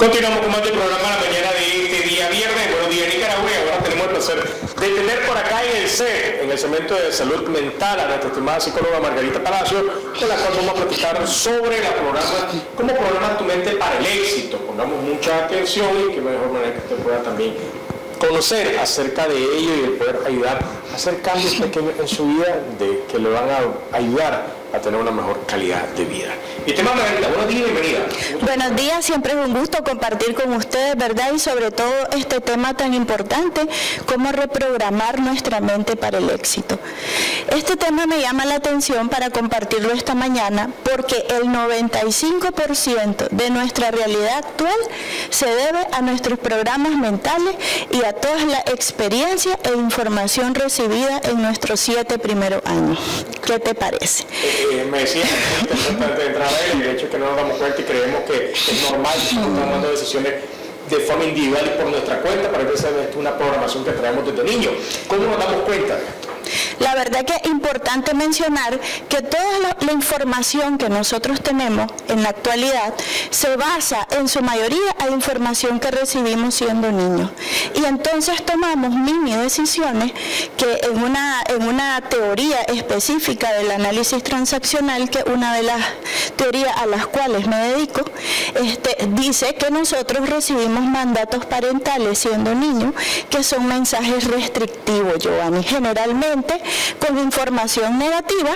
Continuamos con más del programa la mañana de este día viernes. Buenos días, Nicaragua. Y ahora tenemos el placer de tener por acá en el CER, en el Cemento de Salud Mental, a nuestra estimada psicóloga Margarita Palacio, con la cual vamos a platicar sobre la programa, cómo programar tu mente para el éxito. Pongamos mucha atención y que mejor manera que usted pueda también conocer acerca de ello y de poder ayudar a hacer cambios pequeños en su vida de, que le van a ayudar a tener una mejor calidad de vida. Y tema Margarita, buenos días bienvenida. Buenos días, siempre es un gusto compartir con ustedes, ¿verdad? Y sobre todo este tema tan importante, cómo reprogramar nuestra mente para el éxito. Este tema me llama la atención para compartirlo esta mañana porque el 95% de nuestra realidad actual se debe a nuestros programas mentales y a toda la experiencia e información recibida en nuestros siete primeros años. ¿Qué te parece? Eh, me decía antes de entrar a él, el hecho es que no nos damos cuenta y creemos que es normal que estamos tomando decisiones de forma individual y por nuestra cuenta, para que sea una programación que traemos desde niños. ¿Cómo nos damos cuenta de esto? La verdad que es importante mencionar que toda la, información que nosotros tenemos en la actualidad se basa en su mayoría a información que recibimos siendo niños. Y entonces tomamos mini decisiones que en una, en una teoría específica del análisis transaccional, que una de las teorías a las cuales me dedico, este, dice que nosotros recibimos mandatos parentales siendo niños que son mensajes restrictivos, Giovanni. Generalmente con información negativa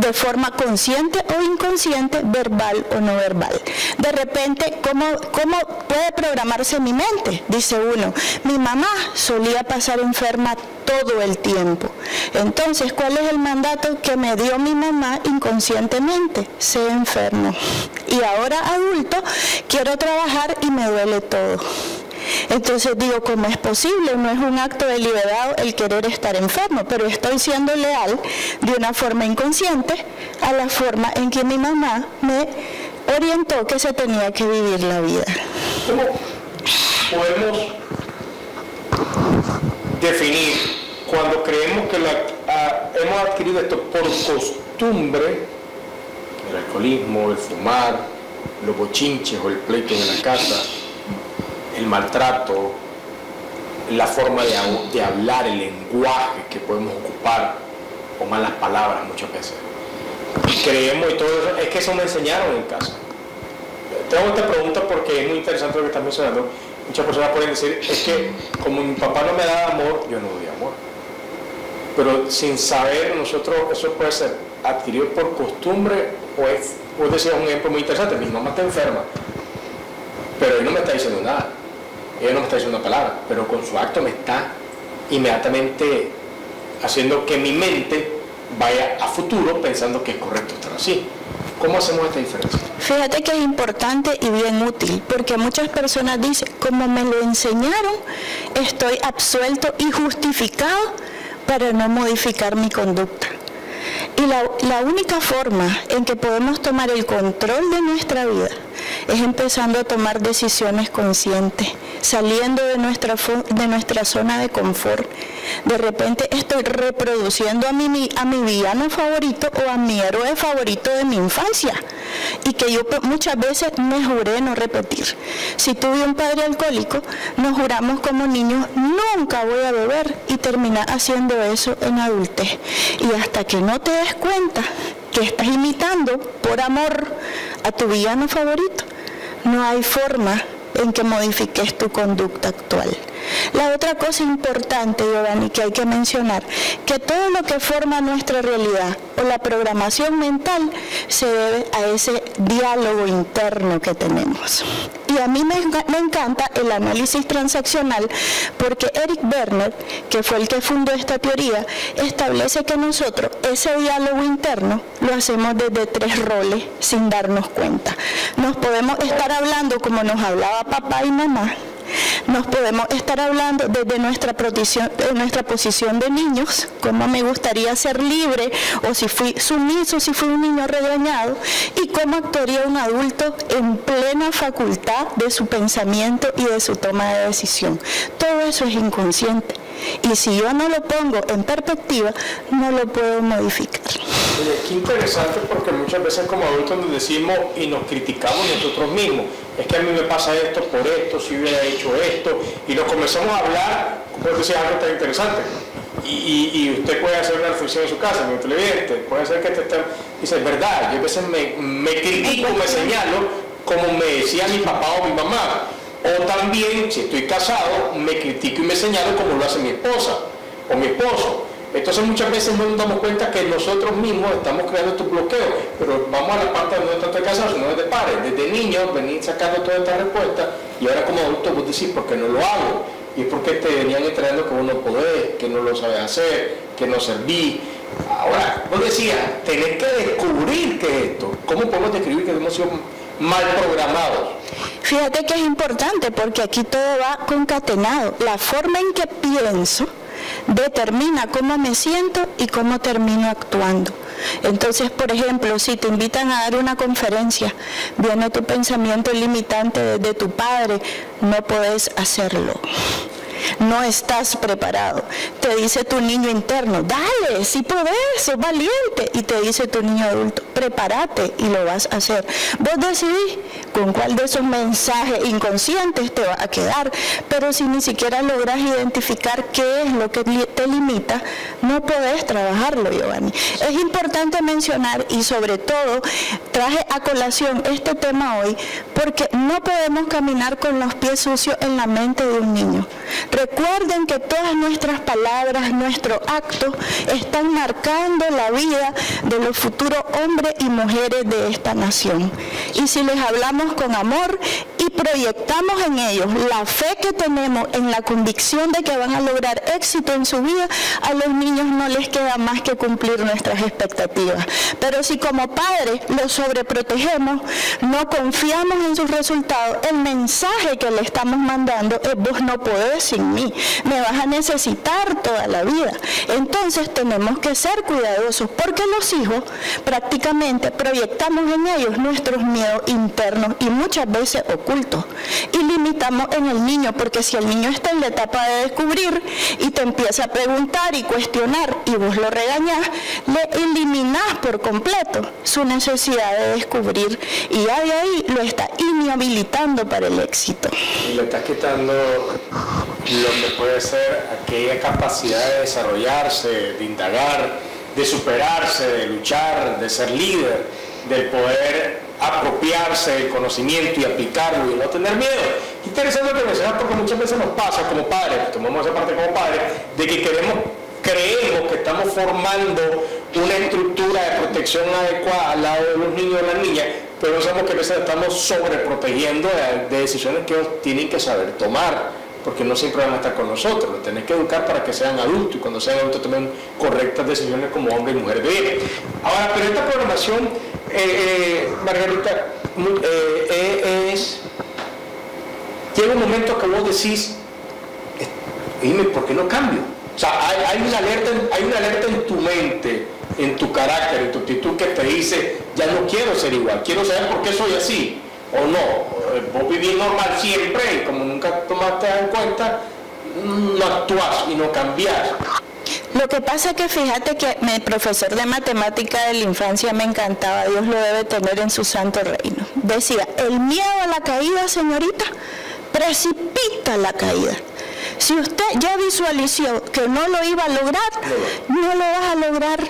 de forma consciente o inconsciente, verbal o no verbal. De repente, ¿cómo, ¿cómo puede programarse mi mente? Dice uno, mi mamá solía pasar enferma todo el tiempo. Entonces, ¿cuál es el mandato que me dio mi mamá inconscientemente? Sé enfermo. Y ahora adulto, quiero trabajar y me duele todo. Entonces digo, ¿cómo es posible? No es un acto deliberado el querer estar enfermo, pero estoy siendo leal de una forma inconsciente a la forma en que mi mamá me orientó que se tenía que vivir la vida. ¿Cómo podemos definir cuando creemos que la, ah, hemos adquirido esto por costumbre, el alcoholismo, el fumar, los bochinches o el pleito en la casa, el maltrato, la forma de, hablar, el lenguaje que podemos ocupar, o malas palabras muchas veces. Creemos y todo eso, es que eso me enseñaron en casa. Tengo esta pregunta porque es muy interesante lo que estás mencionando. Muchas personas pueden decir, es que como mi papá no me daba amor, yo no doy amor. Pero sin saber, nosotros, eso puede ser adquirido por costumbre o es, vos decías un ejemplo muy interesante, mi mamá está enferma, pero él no me está diciendo nada ella no me está diciendo una palabra, pero con su acto me está inmediatamente haciendo que mi mente vaya a futuro pensando que es correcto estar así. ¿Cómo hacemos esta diferencia? Fíjate que es importante y bien útil, porque muchas personas dicen, como me lo enseñaron, estoy absuelto y justificado para no modificar mi conducta. Y la, única forma en que podemos tomar el control de nuestra vida es empezando a tomar decisiones conscientes, saliendo de nuestra, de nuestra zona de confort. De repente estoy reproduciendo a mi, a mi villano favorito o a mi héroe favorito de mi infancia y que yo muchas veces me juré no repetir. Si tuve un padre alcohólico, nos juramos como niños, nunca voy a beber y terminar haciendo eso en adultez. Y hasta que no te des cuenta que estás imitando por amor a tu villano favorito, no hay forma en que modifiques tu conducta actual. La otra cosa importante, Giovanni, que hay que mencionar, que todo lo que forma nuestra realidad o la programación mental se debe a ese diálogo interno que tenemos. Y a mí me, encanta el análisis transaccional porque Eric Berner, que fue el que fundó esta teoría, establece que nosotros ese diálogo interno lo hacemos desde tres roles sin darnos cuenta. Nos podemos estar hablando como nos hablaba papá y mamá, nos podemos estar hablando desde nuestra, posición, nuestra posición de niños, cómo me gustaría ser libre, o si fui sumiso, si fui un niño regañado, y cómo actuaría un adulto en plena facultad de su pensamiento y de su toma de decisión. Todo eso es inconsciente. Y si yo no lo pongo en perspectiva, no lo puedo modificar. Oye, qué interesante porque muchas veces como adultos nos decimos y nos criticamos nosotros mismos. Es que a mí me pasa esto por esto, si hubiera hecho esto, y nos comenzamos a hablar, como decía algo tan interesante. Y, usted puede hacer una reflexión en su casa, mi televidente, puede ser que te esté, dice, es verdad, yo a veces me, me critico, me señalo, como me decía mi papá o mi mamá. O también, si estoy casado, me critico y me señalo como lo hace mi esposa o mi esposo. Entonces muchas veces no nos damos cuenta que nosotros mismos estamos creando estos bloqueos, pero vamos a la parte de no de casados, sino de padres. Desde niños venir sacando toda esta respuesta y ahora como adulto vos decís, ¿por qué no lo hago? Y es porque te venían entrenando que vos no podés, que no lo sabes hacer, que no serví. Ahora, vos decías, tenés que descubrir que esto. ¿Cómo podemos describir que hemos sido mal programados? Fíjate que es importante porque aquí todo va concatenado. La forma en que pienso determina cómo me siento y cómo termino actuando. Entonces, por ejemplo, si te invitan a dar una conferencia, viene tu pensamiento limitante de tu padre, no puedes hacerlo no estás preparado. Te dice tu niño interno, dale, si podés, sos valiente. Y te dice tu niño adulto, prepárate y lo vas a hacer. Vos decidís con cuál de esos mensajes inconscientes te va a quedar, pero si ni siquiera logras identificar qué es lo que te limita, no podés trabajarlo, Giovanni. Es importante mencionar y sobre todo traje a colación este tema hoy porque no podemos caminar con los pies sucios en la mente de un niño. Recuerden que todas nuestras palabras, nuestros actos están marcando la vida de los futuros hombres y mujeres de esta nación. Y si les hablamos con amor y proyectamos en ellos la fe que tenemos en la convicción de que van a lograr éxito en su vida, a los niños no les queda más que cumplir nuestras expectativas. Pero si como padres los sobreprotegemos, no confiamos en sus resultados, el mensaje que le estamos mandando es vos no podés sin mí, me vas a necesitar toda la vida. Entonces tenemos que ser cuidadosos porque los hijos prácticamente proyectamos en ellos nuestros miedos internos y muchas veces y limitamos en el niño porque si el niño está en la etapa de descubrir y te empieza a preguntar y cuestionar y vos lo regañás, le eliminás por completo su necesidad de descubrir y ya de ahí lo está inhabilitando para el éxito. Y le está quitando lo que puede ser aquella capacidad de desarrollarse, de indagar, de superarse, de luchar, de ser líder, de poder apropiarse del conocimiento y aplicarlo y no tener miedo. Interesante que mencionas porque muchas veces nos pasa como padres, tomamos esa parte como padres, de que queremos, creemos que estamos formando una estructura de protección adecuada al lado de los niños y las niñas, pero sabemos que a veces estamos sobreprotegiendo de, de decisiones que ellos tienen que saber tomar porque no siempre van a estar con nosotros, los tenés que educar para que sean adultos y cuando sean adultos tomen correctas decisiones como hombre y mujer de Ahora, pero esta programación, eh, eh, Margarita, eh, es, llega un momento que vos decís, dime, ¿por qué no cambio? O sea, hay, una alerta, hay una alerta en tu mente, en tu carácter, en tu actitud que te dice, ya no quiero ser igual, quiero saber por qué soy así o no. Vos vivís normal siempre y como nunca tomaste en cuenta, no actúas y no cambias. Lo que pasa es que fíjate que mi profesor de matemática de la infancia me encantaba, Dios lo debe tener en su santo reino. Decía, el miedo a la caída, señorita, precipita la caída. Si usted ya visualizó que no lo iba a lograr, no lo vas a lograr.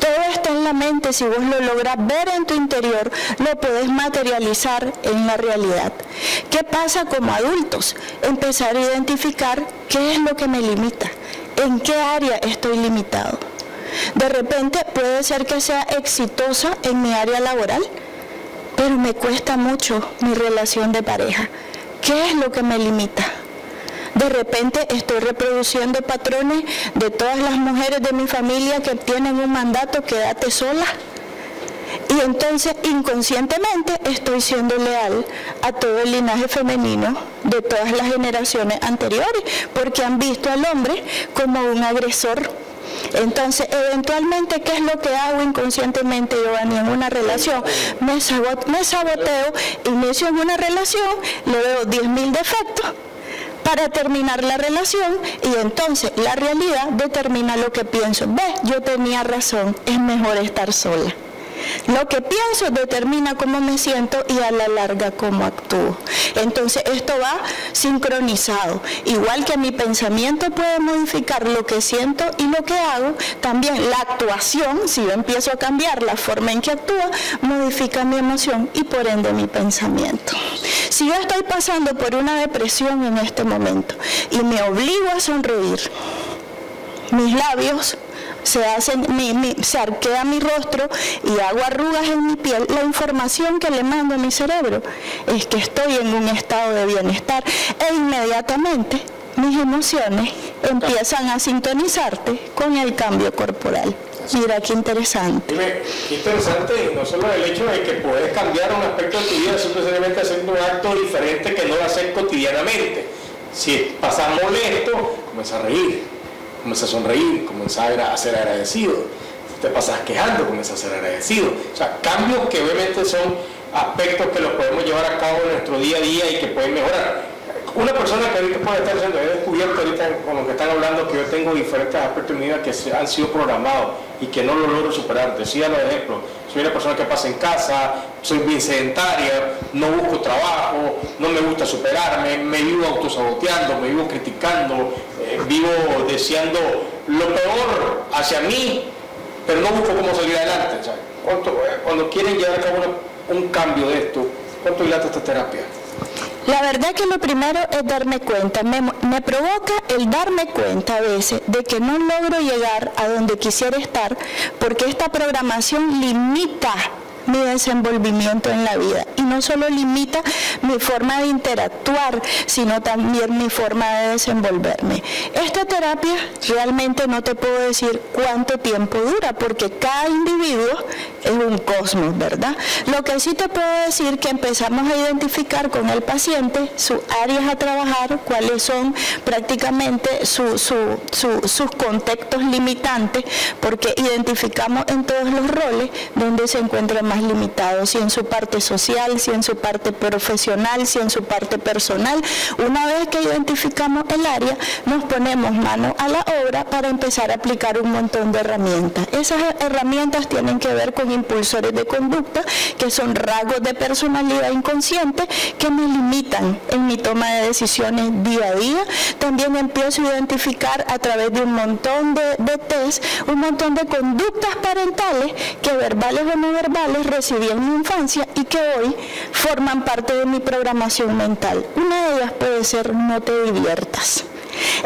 Todo está en la mente, si vos lo logras ver en tu interior, lo podés materializar en la realidad. ¿Qué pasa como adultos? Empezar a identificar qué es lo que me limita, en qué área estoy limitado. De repente puede ser que sea exitosa en mi área laboral, pero me cuesta mucho mi relación de pareja. ¿Qué es lo que me limita? de repente estoy reproduciendo patrones de todas las mujeres de mi familia que tienen un mandato, quédate sola. Y entonces inconscientemente estoy siendo leal a todo el linaje femenino de todas las generaciones anteriores, porque han visto al hombre como un agresor. Entonces, eventualmente, ¿qué es lo que hago inconscientemente, Giovanni, en una relación? Me, saboteo, inicio en una relación, le veo 10.000 defectos para terminar la relación y entonces la realidad determina lo que pienso. Ves, yo tenía razón, es mejor estar sola. Lo que pienso determina cómo me siento y a la larga cómo actúo. Entonces esto va sincronizado. Igual que mi pensamiento puede modificar lo que siento y lo que hago, también la actuación, si yo empiezo a cambiar la forma en que actúo, modifica mi emoción y por ende mi pensamiento. Si yo estoy pasando por una depresión en este momento y me obligo a sonreír, mis labios se, se arquea mi rostro y hago arrugas en mi piel, la información que le mando a mi cerebro es que estoy en un estado de bienestar e inmediatamente mis emociones empiezan a sintonizarte con el cambio corporal. Mira, qué interesante. Dime, qué interesante, no solo el hecho de que puedes cambiar un aspecto de tu vida simplemente haciendo un acto diferente que no lo haces cotidianamente. Si pasas molesto, comienza a reír comienza a sonreír, comienza a ser agradecido. Si te pasas quejando, comienza a ser agradecido. O sea, cambios que obviamente son aspectos que los podemos llevar a cabo en nuestro día a día y que pueden mejorar. Una persona que ahorita puede estar diciendo, he descubierto ahorita con lo que están hablando que yo tengo diferentes aspectos de mi vida que han sido programados y que no lo logro superar. Decía los ejemplos, soy una persona que pasa en casa, soy bien sedentaria, no busco trabajo, no me gusta superarme, me vivo autosaboteando, me vivo criticando, vivo deseando lo peor hacia mí, pero no busco cómo salir adelante. Eh, cuando quieren llevar a cabo un cambio de esto, ¿cuánto dilata esta terapia? La verdad que lo primero es darme cuenta, me, provoca el darme cuenta a veces de que no logro llegar a donde quisiera estar porque esta programación limita mi desenvolvimiento en la vida. Y no solo limita mi forma de interactuar, sino también mi forma de desenvolverme. Esta terapia realmente no te puedo decir cuánto tiempo dura, porque cada individuo es un cosmos, ¿verdad? Lo que sí te puedo decir que empezamos a identificar con el paciente sus áreas a trabajar, cuáles son prácticamente sus contextos limitantes, porque identificamos en todos los roles donde se encuentran más limitados, si en su parte social, si en su parte profesional, si en su parte personal. Una vez que identificamos el área, nos ponemos mano a la obra para empezar a aplicar un montón de herramientas. Esas herramientas tienen que ver con impulsores de conducta, que son rasgos de personalidad inconsciente que me limitan en mi toma de decisiones día a día. También empiezo a identificar a través de un montón de, de test, un montón de conductas parentales que verbales o no verbales recibí en mi infancia y que hoy forman parte de mi programación mental. Una de ellas puede ser no te diviertas.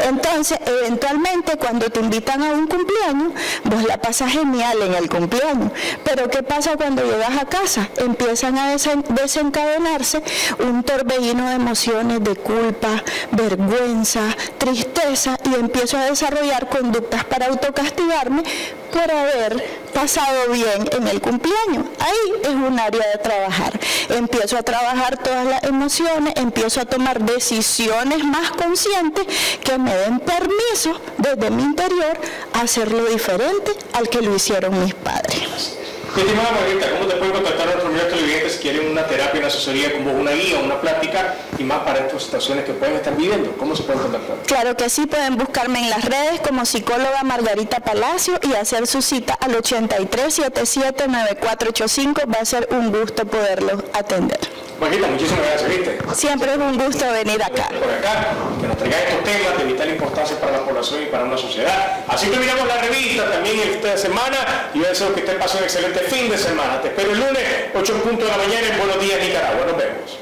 Entonces, eventualmente, cuando te invitan a un cumpleaños, vos la pasas genial en el cumpleaños. Pero ¿qué pasa cuando llegas a casa? Empiezan a desencadenarse un torbellino de emociones, de culpa, vergüenza, tristeza, y empiezo a desarrollar conductas para autocastigarme por haber pasado bien en el cumpleaños. Ahí es un área de trabajar. Empiezo a trabajar todas las emociones, empiezo a tomar decisiones más conscientes que me den permiso desde mi interior a hacerlo diferente al que lo hicieron mis padres. Estimada Margarita, ¿cómo te pueden contactar a nuestros televidentes si quieren una terapia, una asesoría, como una guía, una plática y más para estas situaciones que pueden estar viviendo? ¿Cómo se pueden contactar? Claro que sí, pueden buscarme en las redes como psicóloga Margarita Palacio y hacer su cita al 83779485. Va a ser un gusto poderlos atender. Margarita, muchísimas gracias, ¿viste? Siempre es un gusto venir acá. Por acá, que nos traiga estos temas de vital importancia para la población y para una sociedad. Así terminamos la revista también esta semana y yo deseo que usted pase un excelente fin de semana. Te espero el lunes, 8 puntos de la mañana en Buenos Días Nicaragua. Nos vemos.